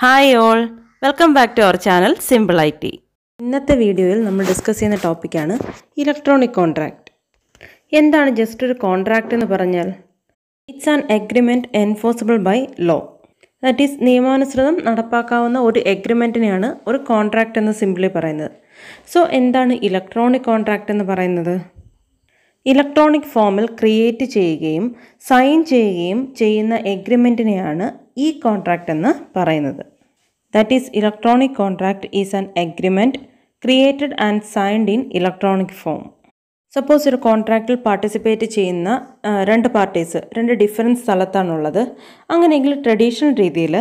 Hi all welcome back to our channel simple I T ഇന്നത്തെ വീഡിയോയിൽ നമ്മൾ discuss ചെയ്യുന്ന ടോപ്പിക്കാണ് ഇലക്ട്രോണിക് കോൺട്രാക്റ്റ് എന്താണ് ജസ്റ്റ് ഒരു കോൺട്രാക്റ്റ് എന്ന് പറഞ്ഞാൽ? It's an agreement enforceable by law that is നിയമാനുസൃതം നടപ്പാക്കാവുന്ന ഒരു എഗ്രിമെന്റിനെയാണ് ഒരു കോൺട്രാക്റ്റ് എന്ന് സിംപ്ലി പറയുന്നത്. സോ എന്താണ് ഇലക്ട്രോണിക് കോൺട്രാക്റ്റ് എന്ന് പറയുന്നത്? ഇലക്ട്രോണിക് ഫോമിൽ ക്രിയേറ്റ് ചെയ്യുകയും സൈൻ ചെയ്യുകയും ചെയ്യുന്ന എഗ്രിമെന്റിനെയാണ് ഇ കോൺട്രാക്റ്റ് എന്ന് പറയുന്നത്. That is electronic contract is an agreement created and signed in electronic form suppose ഒരു കോൺട്രാക്റ്റിൽ പാർട്ടിസിപ്പേറ്റ് ചെയ്യുന്ന രണ്ട് പാർട്ടീസ് രണ്ട് ഡിഫറൻസ് സ്ഥലത്താണുള്ളത്. അങ്ങനെയെങ്കിൽ ട്രഡീഷണൽ രീതിയിൽ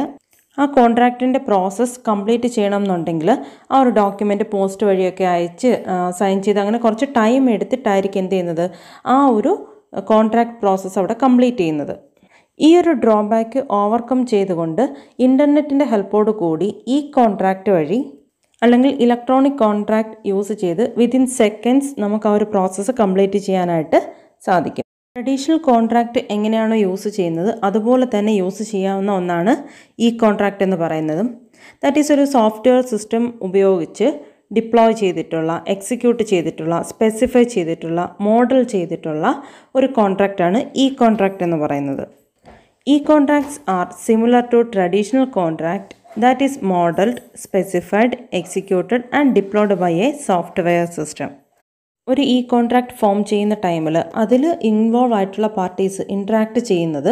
ആ കോൺട്രാക്റ്റിന്റെ പ്രോസസ്സ് കംപ്ലീറ്റ് ചെയ്യണം എന്നുണ്ടെങ്കിൽ ആ ഒരു ഡോക്യുമെന്റ് പോസ്റ്റ് വഴിയൊക്കെ അയച്ച് സൈൻ ചെയ്ത് അങ്ങനെ കുറച്ച് ടൈം എടുത്തിട്ടായിരിക്കും എന്ത് ചെയ്യുന്നത്? ആ ഒരു കോൺട്രാക്ട് പ്രോസസ്സ് അവിടെ കംപ്ലീറ്റ് ചെയ്യുന്നത്. ഈ ഒരു ഡ്രോബാക്ക് ഓവർകം ചെയ്തുകൊണ്ട് ഇന്റർനെറ്റിന്റെ ഹെൽപ്പോട് കൂടി ഈ കോൺട്രാക്റ്റ് വഴി അല്ലെങ്കിൽ ഇലക്ട്രോണിക് കോൺട്രാക്ട് യൂസ് ചെയ്ത് വിതിൻ സെക്കൻഡ്സ് നമുക്ക് ആ ഒരു പ്രോസസ്സ് കംപ്ലീറ്റ് ചെയ്യാനായിട്ട് സാധിക്കും. ട്രഡീഷണൽ കോൺട്രാക്റ്റ് എങ്ങനെയാണോ യൂസ് ചെയ്യുന്നത് അതുപോലെ തന്നെ യൂസ് ചെയ്യാവുന്ന ഒന്നാണ് ഈ കോൺട്രാക്റ്റ് എന്ന് പറയുന്നതും. ദാറ്റ് ഈസ് ഒരു സോഫ്റ്റ്വെയർ സിസ്റ്റം ഉപയോഗിച്ച് ഡിപ്ലോയ് ചെയ്തിട്ടുള്ള എക്സിക്യൂട്ട് ചെയ്തിട്ടുള്ള സ്പെസിഫൈ ചെയ്തിട്ടുള്ള മോഡൽ ചെയ്തിട്ടുള്ള ഒരു കോൺട്രാക്റ്റാണ് ഈ കോൺട്രാക്റ്റ് എന്ന് പറയുന്നത്. E contracts are similar to traditional contract that is modelled specified executed and deployed by a software system ഒരു ഇ കോൺട്രാക്ട് ഫോം ചെയ്യുന്ന ടൈമിൽ അതിൽ ഇൻവോൾവ് ആയിട്ടുള്ള പാർട്ടീസ് ഇൻട്രാക്ട് ചെയ്യുന്നത്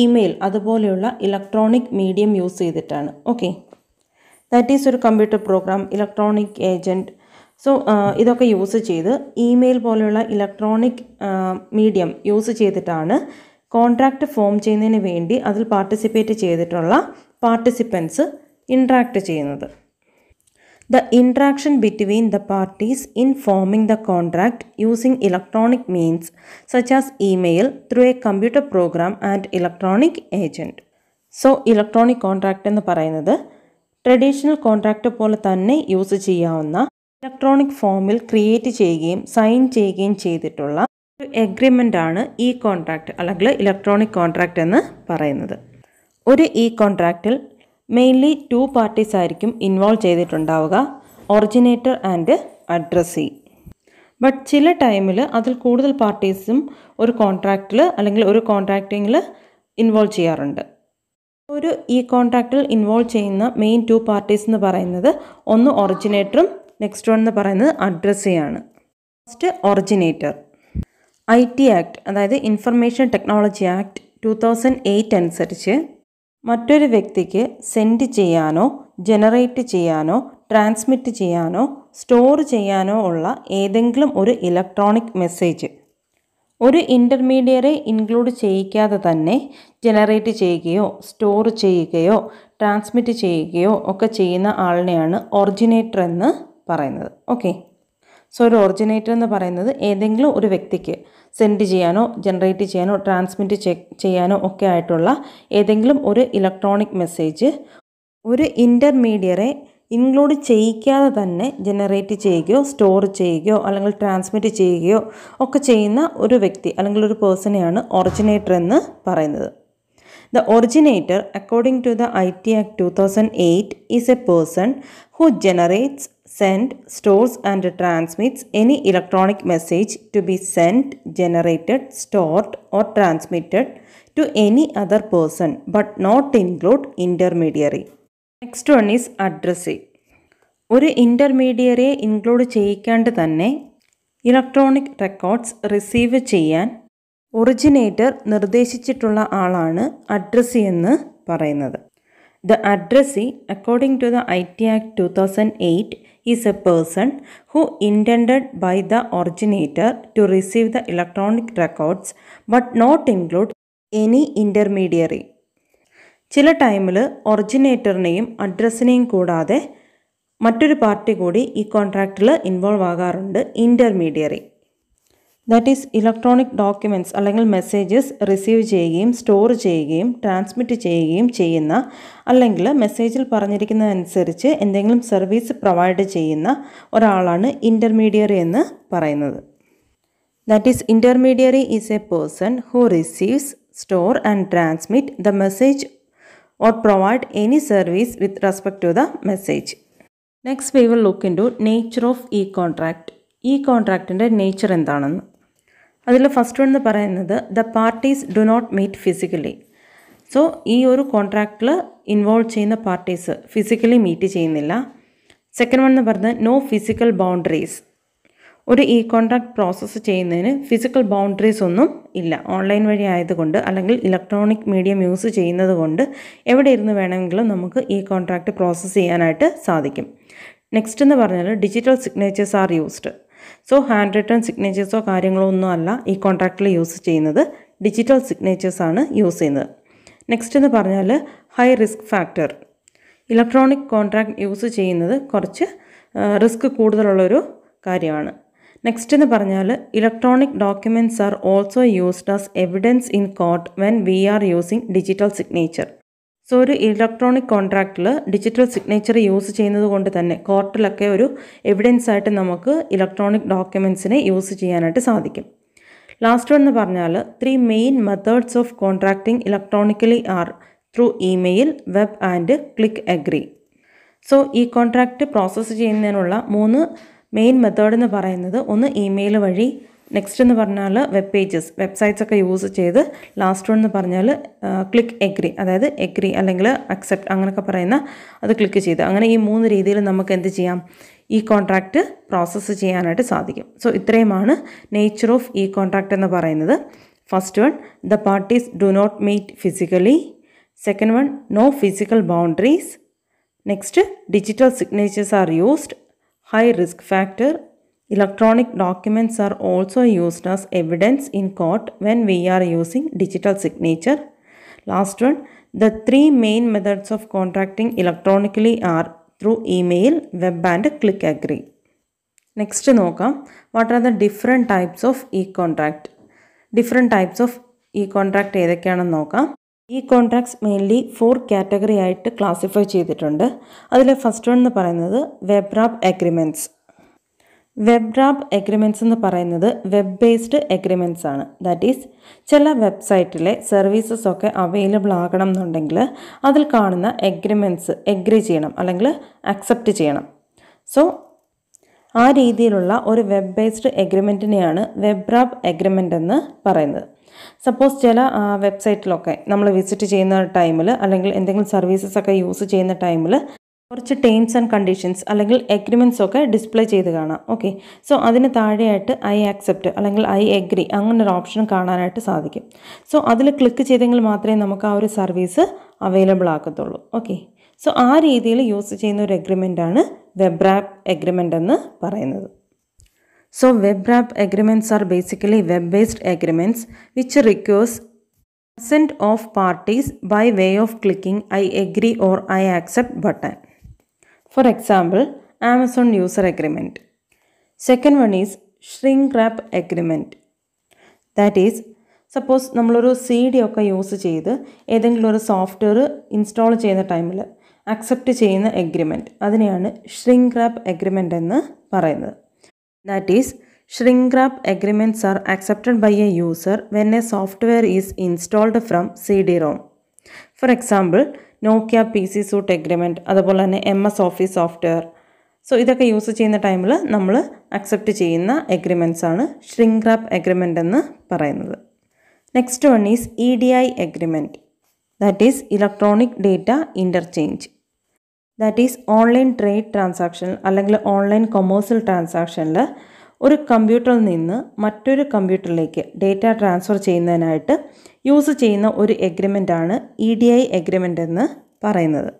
ഇമെയിൽ അതുപോലെയുള്ള ഇലക്ട്രോണിക് മീഡിയം യൂസ് ചെയ്തിട്ടാണ്. ഓക്കെ ദാറ്റ് ഈസ് ഒരു computer program electronic agent so ഇതൊക്കെ യൂസ് ചെയ്ത് ഇമെയിൽ പോലെയുള്ള ഇലക്ട്രോണിക് മീഡിയം യൂസ് ചെയ്തിട്ടാണ് കോൺട്രാക്റ്റ് ഫോം ചെയ്യുന്നതിന് വേണ്ടി അതിൽ പാർട്ടിസിപ്പേറ്റ് ചെയ്തിട്ടുള്ള പാർട്ടിസിപ്പൻസ് ഇൻട്രാക്ട് ചെയ്യുന്നത്. The interaction between the parties in forming the contract using electronic means such as email through a computer program and electronic agent so electronic contract എന്ന് പറയുന്നത് traditional contract പോലെ തന്നെ use ചെയ്യാവുന്ന electronic ഫോമിൽ create ചെയ്യുകയും sign ചെയ്യുകയും ചെയ്തിട്ടുള്ള ഒരു എഗ്രിമെന്റ് ആണ് ഈ കോൺട്രാക്റ്റ് അല്ലെങ്കിൽ ഇലക്ട്രോണിക് കോൺട്രാക്റ്റ് എന്ന് പറയുന്നത്. ഒരു ഇ കോൺട്രാക്റ്റിൽ മെയിൻലി ടു പാർട്ടീസ് ആയിരിക്കും ഇൻവോൾവ് ചെയ്തിട്ടുണ്ടാവുക. ഒറിജിനേറ്റർ ആൻഡ് അഡ്രസ്സി ബട്ട് ചില ടൈമിൽ അതിൽ കൂടുതൽ പാർട്ടീസും ഒരു കോൺട്രാക്റ്റിൽ അല്ലെങ്കിൽ ഒരു കോൺട്രാക്റ്റിങ്ങിൽ ഇൻവോൾവ് ചെയ്യാറുണ്ട്. ഒരു ഈ കോൺട്രാക്റ്റിൽ ഇൻവോൾവ് ചെയ്യുന്ന മെയിൻ ടു പാർട്ടീസ് എന്ന് പറയുന്നത് ഒന്ന് ഒറിജിനേറ്ററും നെക്സ്റ്റ് വൺ എന്ന് പറയുന്നത് അഡ്രസ്സിയാണ് first originator I T act അതായത് information technology act two thousand eight അനുസരിച്ച് മറ്റൊരു വ്യക്തിക്ക് സെൻഡ് ചെയ്യാനോ ജനറേറ്റ് ചെയ്യാനോ ട്രാൻസ്മിറ്റ് ചെയ്യാനോ സ്റ്റോർ ചെയ്യാനോ ഉള്ള ഏതെങ്കിലും ഒരു ഇലക്ട്രോണിക് മെസ്സേജ്. ഒരു ഇന്റർമീഡിയറെ ഇൻക്ലൂഡ് ചെയ്യിക്കാതെ തന്നെ ജനറേറ്റ് ചെയ്യുകയോ സ്റ്റോർ ചെയ്യുകയോ ട്രാൻസ്മിറ്റ് ചെയ്യുകയോ ഒക്കെ ചെയ്യുന്ന ആളിനെയാണ് ഒറിജിനേറ്റർ എന്ന് പറയുന്നത്. ഓക്കെ. സോ ഒരു ഒറിജിനേറ്റർ എന്ന് പറയുന്നത് ഏതെങ്കിലും ഒരു വ്യക്തിക്ക് സെൻഡ് ചെയ്യാനോ ജനറേറ്റ് ചെയ്യാനോ ട്രാൻസ്മിറ്റ് ചെയ്യാനോ ഒക്കെ ആയിട്ടുള്ള ഏതെങ്കിലും ഒരു ഇലക്ട്രോണിക് മെസ്സേജ് ഒരു ഇന്റർമീഡിയറെ ഇൻക്ലൂഡ് ചെയ്യിക്കാതെ തന്നെ ജനറേറ്റ് ചെയ്യുകയോ സ്റ്റോർ ചെയ്യുകയോ അല്ലെങ്കിൽ ട്രാൻസ്മിറ്റ് ചെയ്യുകയോ ഒക്കെ ചെയ്യുന്ന ഒരു വ്യക്തി അല്ലെങ്കിൽ ഒരു പേഴ്സണെയാണ് ഒറിജിനേറ്റർ എന്ന് പറയുന്നത്. The originator, according to the IT Act 2008, is a person who generates, sends, stores, and transmits any electronic message to be sent, generated, stored, or transmitted to any other person, but not include intermediary. Next one is addressee. ഒരു ഇന്റർമീഡിയറെ include ചെയ്യിക്കാണ്ട് തന്നെ electronic records receive ചെയ്യാൻ originator നിർദ്ദേശിച്ചിട്ടുള്ള ആളാണ് addressee എന്ന് പറയുന്നത് to the I T act two thousand eight is a person who intend by the originator to receive the electronic records but not include any intermediary ചില ടൈമിൽ ഒറിജിനേറ്ററിനെയും അഡ്രസ്സിനെയും കൂടാതെ മറ്റൊരു പാർട്ടി കൂടി ഈ കോൺട്രാക്റ്റിൽ ഇൻവോൾവ് ആകാറുണ്ട് intermediary that is electronic documents അല്ലെങ്കിൽ മെസ്സേജസ് റിസീവ് ചെയ്യുകയും സ്റ്റോർ ചെയ്യുകയും ട്രാൻസ്മിറ്റ് ചെയ്യുകയും ചെയ്യുന്ന അല്ലെങ്കിൽ മെസ്സേജിൽ പറഞ്ഞിരിക്കുന്നതനുസരിച്ച് എന്തെങ്കിലും സർവീസ് പ്രൊവൈഡ് ചെയ്യുന്ന ഒരാളാണ് ഇന്റർമീഡിയറി എന്ന് പറയുന്നത് that is intermediary is a person who receives store and transmit the message or provide any service with respect to the message. Next we will look into nature of e-contract. ഈ കോൺട്രാക്റ്റിന്റെ nature എന്താണെന്ന് അതിൽ first one എന്ന് പറയുന്നത് the parties do not meet physically so ഈ ഒരു കോൺട്രാക്റ്റിൽ involve ചെയ്യുന്ന parties physically meet ചെയ്യുന്നില്ല. സെക്കൻഡ് വൺ എന്ന് പറയുന്നത് നോ ഫിസിക്കൽ ബൗണ്ടറീസ് ഒരു ഈ കോൺട്രാക്ട് പ്രോസസ്സ് ചെയ്യുന്നതിന് ഫിസിക്കൽ ബൗണ്ടറീസ് ഒന്നും ഇല്ല. ഓൺലൈൻ വഴി ആയതുകൊണ്ട് അല്ലെങ്കിൽ ഇലക്ട്രോണിക് മീഡിയം യൂസ് ചെയ്യുന്നത് കൊണ്ട് എവിടെ ഇരുന്ന് വേണമെങ്കിലും നമുക്ക് ഈ കോൺട്രാക്റ്റ് പ്രോസസ്സ് ചെയ്യാനായിട്ട് സാധിക്കും. നെക്സ്റ്റ് എന്ന് പറഞ്ഞാൽ digital signatures are used so handwritten സിഗ്നേച്ചേഴ്സോ കാര്യങ്ങളോ ഒന്നും അല്ല ഈ കോൺട്രാക്റ്റിൽ യൂസ് ചെയ്യുന്നത്. ഡിജിറ്റൽ സിഗ്നേച്ചേഴ്സ് ആണ് യൂസ് ചെയ്യുന്നത്. നെക്സ്റ്റ് എന്ന് പറഞ്ഞാൽ high risk factor electronic contract use ചെയ്യുന്നത് കുറച്ച് റിസ്ക് കൂടുതലുള്ളൊരു കാര്യമാണ്. നെക്സ്റ്റ് എന്ന് പറഞ്ഞാൽ electronic documents are also used as evidence in court when we are using digital signature so ഒരു ഇലക്ട്രോണിക് കോൺട്രാക്റ്റിൽ ഡിജിറ്റൽ സിഗ്നേച്ചർ യൂസ് ചെയ്യുന്നത് കൊണ്ട് തന്നെ കോർട്ടിലൊക്കെ ഒരു എവിഡൻസ് ആയിട്ട് നമുക്ക് ഇലക്ട്രോണിക് ഡോക്യുമെൻസിനെ യൂസ് ചെയ്യാനായിട്ട് സാധിക്കും. ലാസ്റ്റ് എന്ന് പറഞ്ഞാൽ three main methods of contracting electronically are through email web and click agree so e contract process ചെയ്യുന്നതിനുള്ള മൂന്ന് മെയിൻ മെത്തേഡ് എന്ന് പറയുന്നത് ഒന്ന് ഇമെയിൽ വഴി നെക്സ്റ്റ് എന്ന് പറഞ്ഞാൽ വെബ് പേജസ് വെബ്സൈറ്റ്സ് ഒക്കെ യൂസ് ചെയ്ത് ലാസ്റ്റ് വൺ എന്ന് പറഞ്ഞാൽ ക്ലിക്ക് എഗ്രി അതായത് എഗ്രി അല്ലെങ്കിൽ അക്സെപ്റ്റ് അങ്ങനെയൊക്കെ പറയുന്ന അത് ക്ലിക്ക് ചെയ്ത്. അങ്ങനെ ഈ മൂന്ന് രീതിയിൽ നമുക്ക് എന്ത് ചെയ്യാം? ഈ കോൺട്രാക്റ്റ് പ്രോസസ്സ് ചെയ്യാനായിട്ട് സാധിക്കും. സോ ഇത്രയുമാണ് നേച്ചർ ഓഫ് ഈ കോൺട്രാക്റ്റ് എന്ന് പറയുന്നത്. First one the parties do not meet physically second one no physical boundaries next digital signatures are used high risk factor. Electronic documents are also used as evidence in court when we are using digital signature last one the three main methods of contracting electronically are through email web and click agree next നോക്കാം. What are the different types of e contract different types of e contract ഏതൊക്കെയാണെന്ന് നോക്കാം. E contracts mainly four category ആയിട്ട് classify ചെയ്തിട്ടുണ്ട്. അതിലെ first one എന്ന് പറയുന്നത് web wrap agreements web wrap agreements എന്ന് പറയുന്നത് വെബ് ബേസ്ഡ് എഗ്രിമെന്റ്സ് ആണ്. ദാറ്റ് ഈസ് ചില വെബ്സൈറ്റിലെ സർവീസസ് ഒക്കെ അവൈലബിൾ ആകണം എന്നുണ്ടെങ്കിൽ അതിൽ കാണുന്ന എഗ്രിമെന്റ്സ് എഗ്രി ചെയ്യണം അല്ലെങ്കിൽ അക്സെപ്റ്റ് ചെയ്യണം. സോ ആ രീതിയിലുള്ള ഒരു വെബ് ബേസ്ഡ് എഗ്രിമെന്റിനെയാണ് വെബ് റാപ്പ് എഗ്രിമെന്റ് എന്ന് പറയുന്നത്. സപ്പോസ് ചില വെബ്സൈറ്റിലൊക്കെ നമ്മൾ വിസിറ്റ് ചെയ്യുന്ന ടൈമിൽ അല്ലെങ്കിൽ എന്തെങ്കിലും സർവീസസ് ഒക്കെ യൂസ് ചെയ്യുന്ന ടൈമിൽ കുറച്ച് ടേംസ് ആൻഡ് കണ്ടീഷൻസ് അല്ലെങ്കിൽ എഗ്രിമെന്റ്സ് ഒക്കെ ഡിസ്പ്ലേ ചെയ്ത് കാണാം. ഓക്കെ സോ അതിന് താഴെയായിട്ട് ഐ ആക്സെപ്റ്റ് അല്ലെങ്കിൽ ഐ എഗ്രി അങ്ങനെ ഒരു ഓപ്ഷൻ കാണാനായിട്ട് സാധിക്കും. സോ അതിൽ ക്ലിക്ക് ചെയ്തെങ്കിൽ മാത്രമേ നമുക്ക് ആ ഒരു സർവീസ് അവൈലബിൾ ആക്കത്തുള്ളൂ. ഓക്കെ സോ ആ രീതിയിൽ യൂസ് ചെയ്യുന്ന ഒരു എഗ്രിമെന്റാണ് വെബ് റാപ്പ് എഗ്രിമെന്റ് എന്ന് പറയുന്നത്. So web wrap agreements are basically web based agreements which requires consent of parties by way of clicking I agree or I accept button. For example, Amazon user agreement. Second one is shrink wrap agreement. That is, suppose നമ്മളൊരു C D ഒക്കെ use ചെയ്ത് ഏതെങ്കിലും ഒരു software install ചെയ്യുന്ന ടൈമിൽ accept ചെയ്യുന്ന agreement അതിനെയാണ് shrink rap agreement എന്ന് പറയുന്നത് That is, shrink wrap agreements are accepted by a user when a software is installed from CD-ROM. For example, Nokia P C suite agreement അതുപോലെ തന്നെ M S Office software. So ഇതൊക്കെ use ചെയ്യുന്ന ടൈമിൽ നമ്മൾ accept ചെയ്യുന്ന agreements ആണ് shrink rap agreement എന്ന് പറയുന്നത്. Next one is E D I agreement that is electronic data interchange that is online trade transaction അല്ലെങ്കിൽ ഓൺലൈൻ കൊമേഴ്സ്യൽ ട്രാൻസാക്ഷനിൽ ഒരു കമ്പ്യൂട്ടറിൽ നിന്ന് മറ്റൊരു കമ്പ്യൂട്ടറിലേക്ക് ഡേറ്റ ട്രാൻസ്ഫർ ചെയ്യുന്നതിനായിട്ട് യൂസ് ചെയ്യുന്ന ഒരു എഗ്രിമെന്റ് ആണ് ഇ ഡി ഐ എഗ്രിമെന്റ് എന്ന് പറയുന്നത്.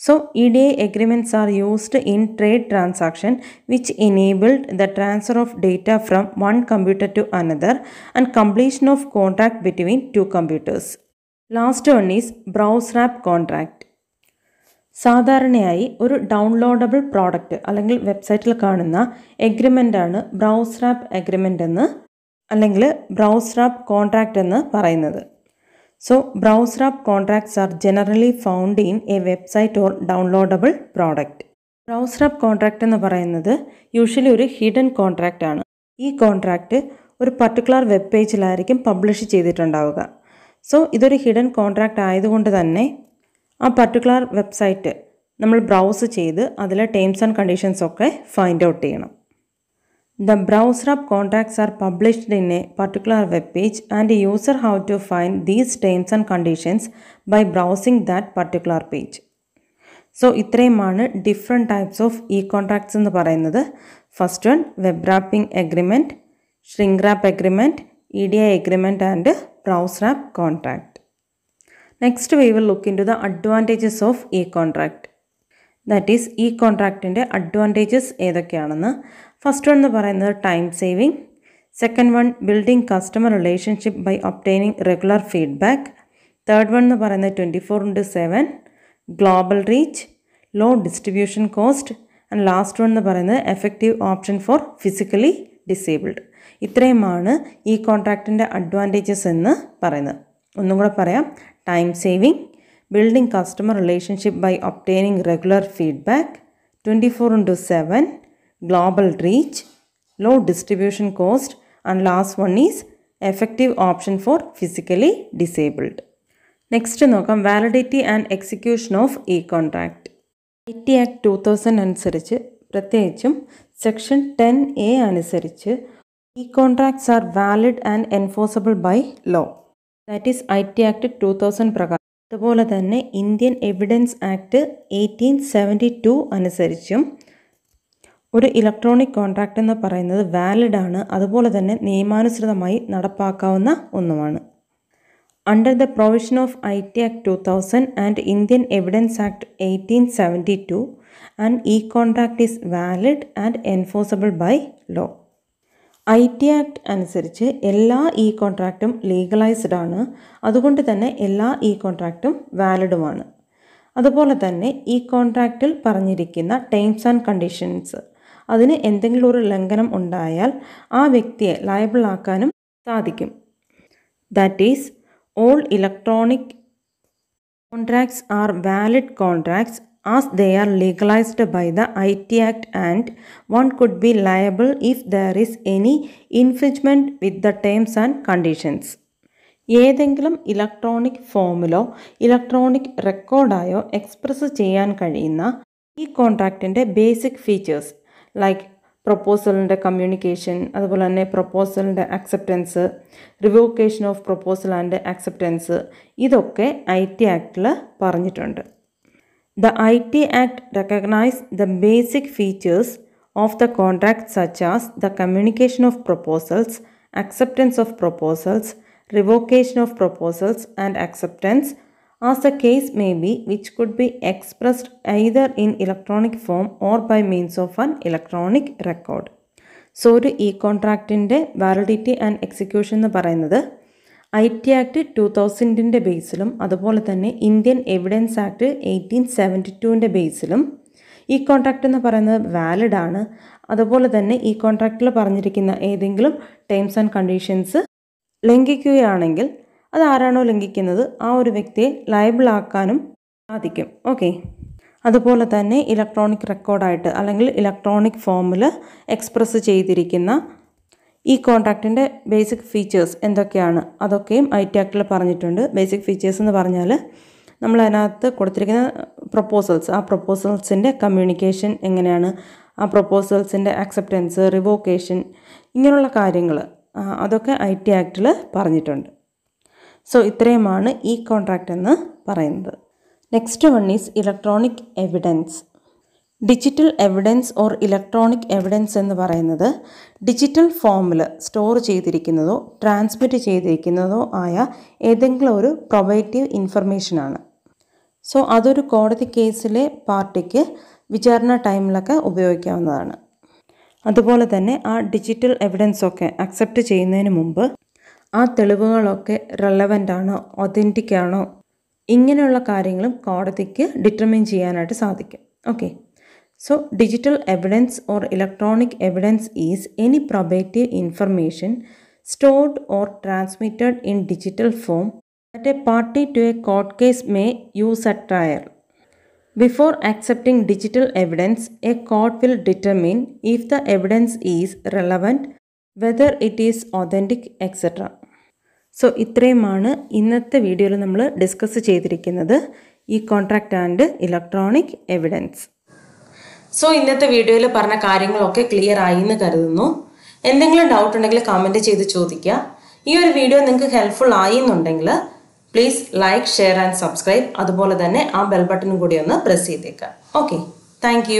So E D I agreements are used in trade transaction which enabled the transfer of data from one computer to another and completion of contract between two computers last one is browse wrap contract സാധാരണയായി ഒരു downloadable product അല്ലെങ്കിൽ വെബ്സൈറ്റിൽ കാണുന്ന എഗ്രിമെന്റാണ് browse rap agreement എന്ന് അല്ലെങ്കിൽ browse wrap contract എന്ന് പറയുന്നത്. So browse wrap contracts are generally found in a website or downloadable product browse wrap contract എന്ന് പറയുന്നത് യൂഷ്വലി ഒരു ഹിഡൻ കോൺട്രാക്റ്റ് ആണ്. ഈ കോൺട്രാക്റ്റ് ഒരു പർട്ടിക്കുലർ വെബ് പേജിലായിരിക്കും പബ്ലിഷ് ചെയ്തിട്ടുണ്ടാവുക. സോ ഇതൊരു ഹിഡൻ കോൺട്രാക്റ്റ് ആയതുകൊണ്ട് തന്നെ ആ പർട്ടിക്കുലർ വെബ്സൈറ്റ് നമ്മൾ ബ്രൗസ് ചെയ്ത് അതിലെ ടേംസ് ആൻഡ് കണ്ടീഷൻസ് ഒക്കെ ഫൈൻഡ് ഔട്ട് ചെയ്യണം. The browser of contacts are published in a particular web page and user how to find these terms and conditions by browsing that particular page so ഇത്രയുമാണ് different types of e contracts എന്ന് പറയുന്നത്. First one web wrapping agreement shrink wrap agreement E D I agreement and browse wrap contract next we will look into the advantages of e contract that is e കോൺട്രാക്റ്റിന്റെ advantages ഏതൊക്കെയാണെന്ന്. First one എന്ന് പറയുന്നത് time saving second one building customer relationship by obtaining regular feedback third one എന്ന് പറയുന്നത് twenty four into seven global reach low distribution cost and last one എന്ന് പറയുന്നത് effective option for physically disabled ഇത്രയുമാണ് e കോൺട്രാക്റ്റിന്റെ advantages എന്ന് പറയുന്നത്. ഒന്നും കൂടെ പറയാം. Time saving building customer relationship by obtaining regular feedback twenty four into seven global reach low distribution cost and last one is effective option for physically disabled next നോക്കാം validity and execution of e contract I T act two thousand അനുസരിച്ച് പ്രത്യേകിച്ചും section ten A അനുസരിച്ച് e contracts are valid and enforceable by law that is I T act two thousand പ്രകാരം. അതുപോലെ തന്നെ Indian evidence act eighteen seventy two അനുസരിച്ചും ഒരു electronic contract എന്ന് പറയുന്നത് വാലിഡ് ആണ്. അതുപോലെ തന്നെ നിയമാനുസൃതമായി നടപ്പാക്കാവുന്ന ഒന്നുമാണ്. Under the provision of I T act two thousand and Indian evidence act eighteen seventy two and e contract is valid and enforceable by law I T act അനുസരിച്ച് എല്ലാ E കോൺട്രാക്റ്റും legalised ആണ്. അതുകൊണ്ട് തന്നെ എല്ലാ ഇ കോൺട്രാക്റ്റും വാലിഡുമാണ് അതുപോലെ തന്നെ ഈ കോൺട്രാക്റ്റിൽ പറഞ്ഞിരിക്കുന്ന ടേംസ് ആൻഡ് കണ്ടീഷൻസ് അതിന് എന്തെങ്കിലും ഒരു ലംഘനം ഉണ്ടായാൽ ആ വ്യക്തിയെ ലയബിൾ ആക്കാനും സാധിക്കും. That is all electronic contracts are valid contracts as they are legalized by the IT Act and one could be liable if there is any infringement with the terms and conditions. ഏതെങ്കിലും electronic ഫോമിലോ electronic റെക്കോർഡായോ express ചെയ്യാൻ കഴിയുന്ന e കോൺട്രാക്റ്റിന്റെ basic features like പ്രൊപ്പോസലിന്റെ communication അതുപോലെ തന്നെ പ്രൊപ്പോസലിന്റെ acceptance revocation of proposal and acceptance ഇതൊക്കെ ഐ ടി ആക്ടിൽ പറഞ്ഞിട്ടുണ്ട് The IT Act recognizes the basic features of the contract such as the communication of proposals, acceptance of proposals, revocation of proposals and acceptance as the case may be which could be expressed either in electronic form or by means of an electronic record. So ഒരു e കോൺട്രാക്റ്റിന്റെ validity and execution എന്ന് പറയുന്നത് I T act two തൗസൻഡിന്റെ ബേസിലും അതുപോലെ തന്നെ Indian evidence act eighteen seventy ടുവിന്റെ ബേസിലും ഈ കോൺട്രാക്റ്റ് എന്ന് പറയുന്നത് വാലിഡ് ആണ്. അതുപോലെ തന്നെ ഈ കോൺട്രാക്റ്റിൽ പറഞ്ഞിരിക്കുന്ന ഏതെങ്കിലും ടേംസ് ആൻഡ് കണ്ടീഷൻസ് ലംഘിക്കുകയാണെങ്കിൽ അത് ആരാണോ ലംഘിക്കുന്നത് ആ ഒരു വ്യക്തിയെ ലയബിൾ ആക്കാനും സാധിക്കും. ഓക്കെ അതുപോലെ തന്നെ ഇലക്ട്രോണിക് റെക്കോർഡായിട്ട് അല്ലെങ്കിൽ ഇലക്ട്രോണിക് ഫോമിൽ എക്സ്പ്രസ് ചെയ്തിരിക്കുന്ന ഈ കോൺട്രാക്റ്റിന്റെ ബേസിക് ഫീച്ചേഴ്സ് എന്തൊക്കെയാണ്? അതൊക്കെയും ഐ ടി ആക്ടിൽ പറഞ്ഞിട്ടുണ്ട്. ബേസിക് ഫീച്ചേഴ്സ് എന്ന് പറഞ്ഞാൽ നമ്മൾ അതിനകത്ത് കൊടുത്തിരിക്കുന്ന പ്രൊപ്പോസൽസ്. ആ പ്രൊപ്പോസൽസിന്റെ കമ്മ്യൂണിക്കേഷൻ എങ്ങനെയാണ്? ആ പ്രൊപ്പോസൽസിന്റെ അക്സെപ്റ്റൻസ് റിവോക്കേഷൻ ഇങ്ങനെയുള്ള കാര്യങ്ങൾ അതൊക്കെ ഐ ടി ആക്ടിൽ പറഞ്ഞിട്ടുണ്ട്. സോ ഇത്രയുമാണ് ഈ കോൺട്രാക്റ്റ് എന്ന് പറയുന്നത്. Next one is electronic evidence. Digital evidence or electronic evidence എന്ന് പറയുന്നത് ഡിജിറ്റൽ ഫോമിൽ സ്റ്റോർ ചെയ്തിരിക്കുന്നതോ ട്രാൻസ്മിറ്റ് ചെയ്തിരിക്കുന്നതോ ആയ ഏതെങ്കിലും ഒരു പ്രൊവൈറ്റീവ് ഇൻഫർമേഷനാണ് സോ അതൊരു കോടതി കേസിലെ പാർട്ടിക്ക് വിചാരണ ടൈമിലൊക്കെ ഉപയോഗിക്കാവുന്നതാണ്. അതുപോലെ തന്നെ ആ ഡിജിറ്റൽ എവിഡൻസ് ഒക്കെ അക്സെപ്റ്റ് ചെയ്യുന്നതിന് മുമ്പ് ആ തെളിവുകളൊക്കെ റെലവന്റ് ആണോ ഒതന്റിക് ആണോ ഇങ്ങനെയുള്ള കാര്യങ്ങളും കോടതിക്ക് ഡിറ്റർമിൻ ചെയ്യാനായിട്ട് സാധിക്കും. Okay So, digital evidence or electronic evidence is any probative information stored or transmitted in digital form that a party to a court case may use at trial. Before accepting digital evidence, a court will determine if the evidence is relevant, whether it is authentic, etc. So ഇത്രയുമാണ് ഇന്നത്തെ വീഡിയോയിൽ നമ്മൾ discuss ചെയ്തിരിക്കുന്നത് e contract and electronic evidence so ഇന്നത്തെ വീഡിയോയിൽ പറഞ്ഞ കാര്യങ്ങളൊക്കെ clear ആയി എന്ന് കരുതുന്നു. എന്തെങ്കിലും ഡൗട്ട് ഉണ്ടെങ്കിൽ കമന്റ് ചെയ്ത് ചോദിക്കുക. ഈ ഒരു വീഡിയോ നിങ്ങൾക്ക് ഹെൽപ്ഫുൾ ആയി എന്നുണ്ടെങ്കിൽ please like share and subscribe അതുപോലെ തന്നെ ആ ബെൽ ബട്ടണും കൂടി ഒന്ന് പ്രസ് ചെയ്തേക്കുക. Okay thank